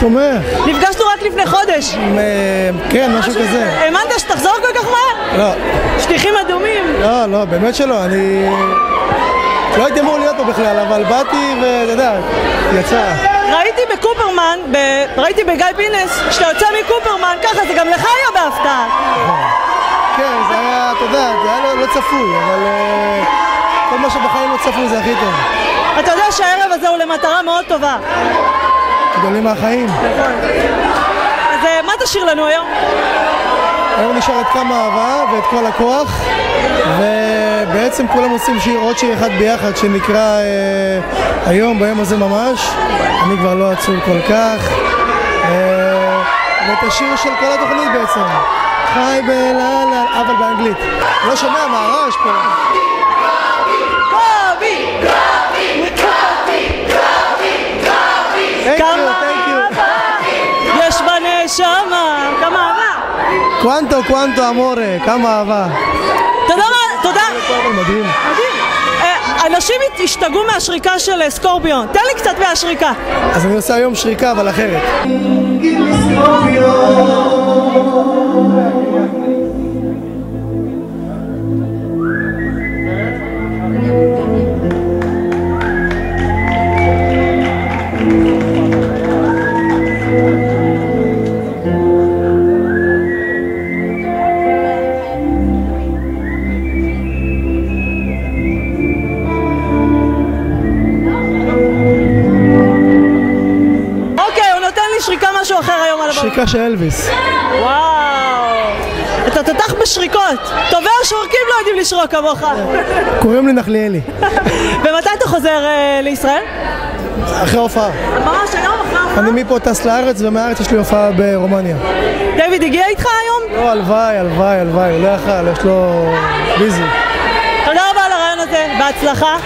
שלומך? נפגשנו רק לפני חודש. אה, כן, משהו כזה. האמנת שתחזור כל כך מהר? לא, שטיחים אדומים. לא, לא, באמת שלא. אני... לא הייתי אמור להיות פה בכלל, אבל באתי ואתה יודע, יצא. ראיתי בקופרמן, ב... ראיתי בגיא פינס, שאתה יוצא מקופרמן, ככה זה גם לך היה בהפתעה. כן, זה היה, אתה יודע, זה היה לא, לא צפוי, אבל אה, כל מה שבחיים לא צפוי זה הכי טוב. אתה יודע שהערב הזה הוא למטרה מאוד טובה. גדולים מהחיים. אז אה, מה תשאיר לנו היום? היום נשאר את כמה אהבה ואת כל הכוח, ובעצם כולם עושים שיר, עוד שיר אחד ביחד שנקרא אה, היום, ביום הזה ממש. אני כבר לא עצוב כל כך. אה, ואת השיר של כל התוכנית בעצם. חי בלילה, אבל באנגלית. לא שומע מה הרעש פה. קובי! Thank קוונטו, קוונטו אמורה, כמה אהבה. תודה רבה, תודה. אבל מדהים. מדהים. אה, אנשים השתגעו מהשריקה של אה, סקורפיון. תן לי קצת מהשריקה. אז אני עושה היום שריקה, אבל אחרת. אוקיי, שריקה משהו אחר היום על הבמה. שריקה של אלוויס. וואו. אתה תותח בשריקות. טובי השורקים לא יודעים לשרוק כמוך. קוראים לי נחליאלי. ומתי אתה חוזר אה, לישראל? אחרי ההופעה. ממש היום אחר אני מפה טס לארץ, ומהארץ יש לי הופעה ברומניה. דיוויד הגיע איתך היום? לא, הלוואי, הלוואי, הלוואי, הוא לא יכל, יש לו ביזי. תודה רבה על הרעיון הזה, בהצלחה.